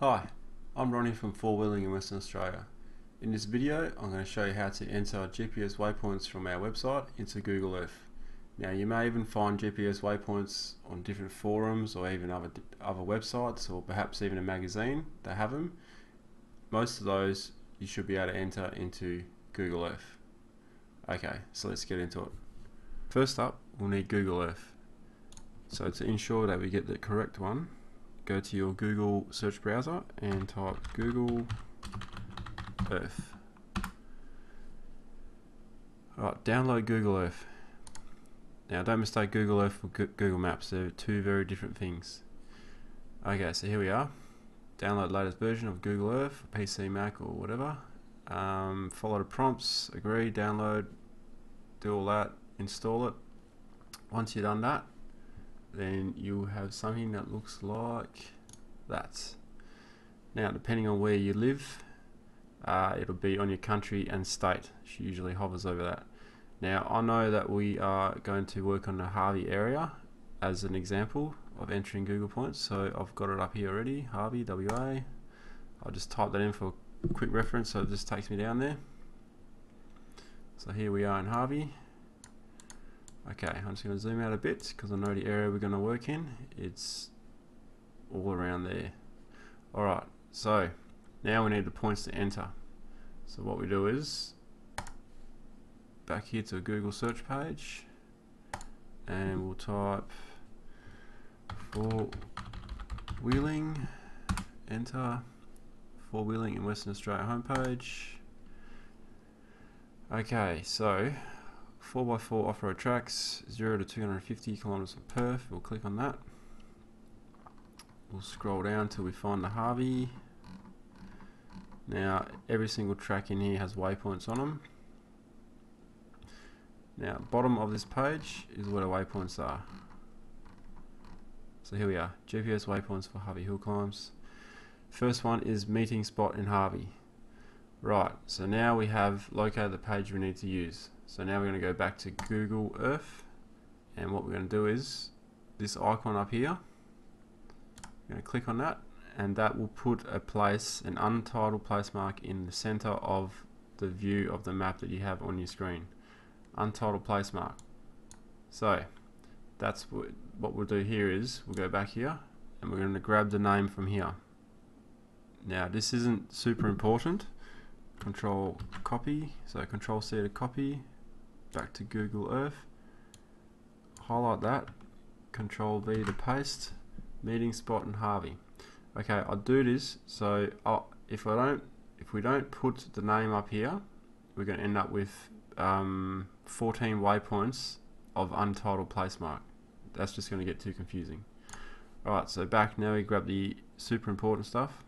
Hi, I'm Ronny from Four Wheeling in Western Australia. In this video I'm going to show you how to enter GPS waypoints from our website into Google Earth. Now you may even find GPS waypoints on different forums or even other, other websites or perhaps even a magazine that have them. Most of those you should be able to enter into Google Earth. Okay, so let's get into it. First up we'll need Google Earth. So to ensure that we get the correct one go to your Google search browser and type Google Earth. Alright, download Google Earth. Now don't mistake Google Earth for Google Maps, they're two very different things. Okay, so here we are. Download latest version of Google Earth, PC, Mac or whatever. Um, follow the prompts, agree, download, do all that, install it. Once you've done that, then you'll have something that looks like that. Now, depending on where you live, uh, it'll be on your country and state. She usually hovers over that. Now, I know that we are going to work on the Harvey area as an example of entering Google points. So I've got it up here already, Harvey, WA. I'll just type that in for a quick reference so it just takes me down there. So here we are in Harvey. Okay, I'm just going to zoom out a bit because I know the area we're going to work in. It's all around there. Alright, so now we need the points to enter. So what we do is back here to a Google search page and we'll type four wheeling, enter four wheeling in Western Australia homepage. Okay, so 4x4 off-road tracks, 0 to 250 kilometers of Perth. We'll click on that. We'll scroll down till we find the Harvey. Now, every single track in here has waypoints on them. Now, bottom of this page is where the waypoints are. So here we are, GPS waypoints for Harvey Hill Climbs. First one is meeting spot in Harvey. Right, so now we have located the page we need to use. So now we're going to go back to Google Earth and what we're going to do is this icon up here we're going to click on that and that will put a place, an untitled place mark in the center of the view of the map that you have on your screen. Untitled place mark. So that's what, what we'll do here is we'll go back here and we're going to grab the name from here. Now this isn't super important. Control copy, so control C to copy, back to Google Earth, highlight that, Control V to paste, meeting spot and Harvey. Okay, I'll do this so I'll, if I don't, if we don't put the name up here, we're going to end up with um, 14 waypoints of untitled place mark. That's just going to get too confusing. Alright, so back now we grab the super important stuff.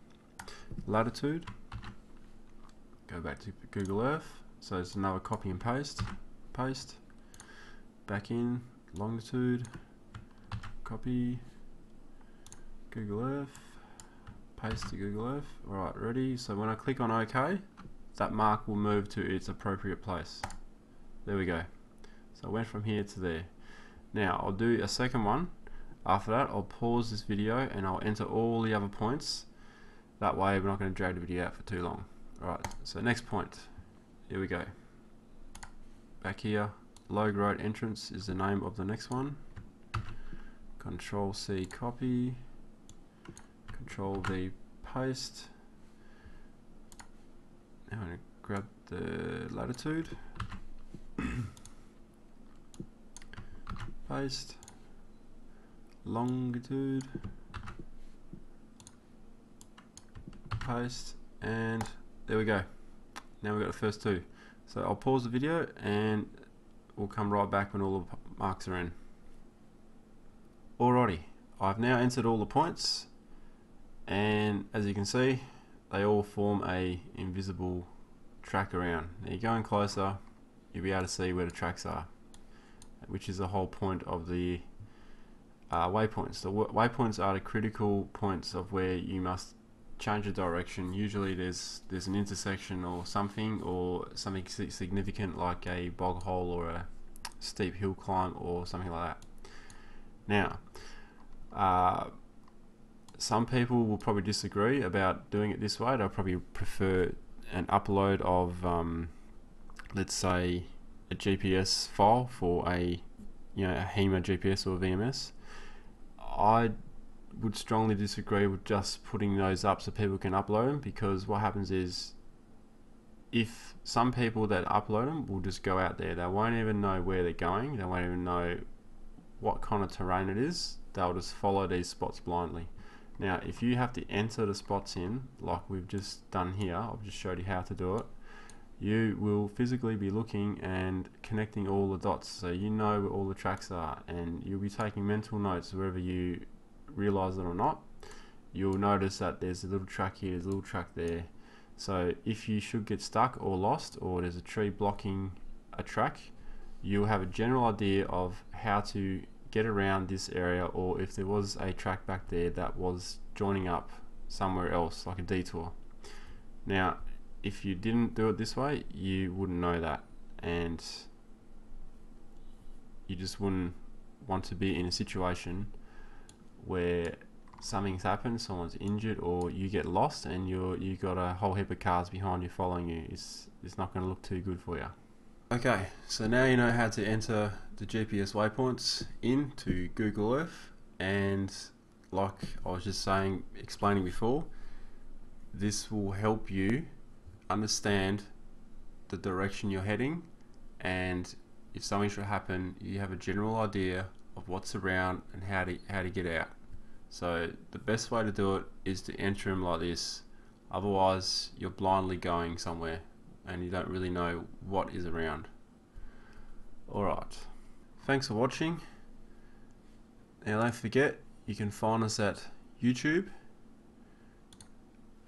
Latitude. Go back to Google Earth. So it's another copy and paste paste, back in, longitude, copy, Google Earth, paste to Google Earth. Alright, ready? So when I click on OK, that mark will move to its appropriate place. There we go. So I went from here to there. Now I'll do a second one. After that, I'll pause this video and I'll enter all the other points. That way we're not going to drag the video out for too long. Alright, so next point. Here we go. Back here Logue Road entrance is the name of the next one. Control C copy. Control V paste. Now I'm going to grab the latitude. Paste. Longitude. Paste and there we go now we've got the first two so I'll pause the video and we'll come right back when all the marks are in. Alrighty, I've now entered all the points and as you can see they all form a invisible track around. Now you're going closer you'll be able to see where the tracks are which is the whole point of the uh, waypoints. The waypoints are the critical points of where you must change of direction usually there's there's an intersection or something or something significant like a bog hole or a steep hill climb or something like that now uh, some people will probably disagree about doing it this way. They'll probably prefer an upload of, um, let's say, a GPS file for a, you know, a HEMA GPS or VMS. I would strongly disagree with just putting those up so people can upload them because what happens is if some people that upload them will just go out there, they won't even know where they're going, they won't even know what kind of terrain it is, they'll just follow these spots blindly. Now, if you have to enter the spots in, like we've just done here, I've just showed you how to do it, you will physically be looking and connecting all the dots so you know where all the tracks are and you'll be taking mental notes wherever you realize it or not. You'll notice that there's a little track here, there's a little track there. So if you should get stuck or lost or there's a tree blocking a track, you'll have a general idea of how to get around this area or if there was a track back there that was joining up somewhere else like a detour. Now if you didn't do it this way you wouldn't know that and you just wouldn't want to be in a situation where something's happened, someone's injured, or you get lost and you're you got a whole heap of cars behind you following you. It's it's not going to look too good for you. Okay, so now you know how to enter the GPS waypoints into Google Earth and like I was just saying explaining before this will help you understand the direction you're heading and if something should happen you have a general idea of what's around and how to how to get out so the best way to do it is to enter them like this. Otherwise you're blindly going somewhere and you don't really know what is around. Alright. Thanks for watching. Now don't forget you can find us at YouTube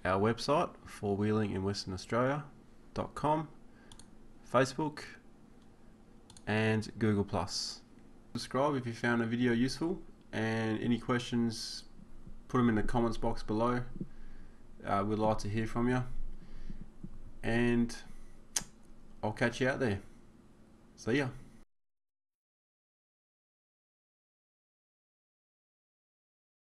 our website four wheeling in Western Facebook, and Google. Subscribe if you found a video useful, and any questions, put them in the comments box below. Uh, we'd like to hear from you, and I'll catch you out there. See ya.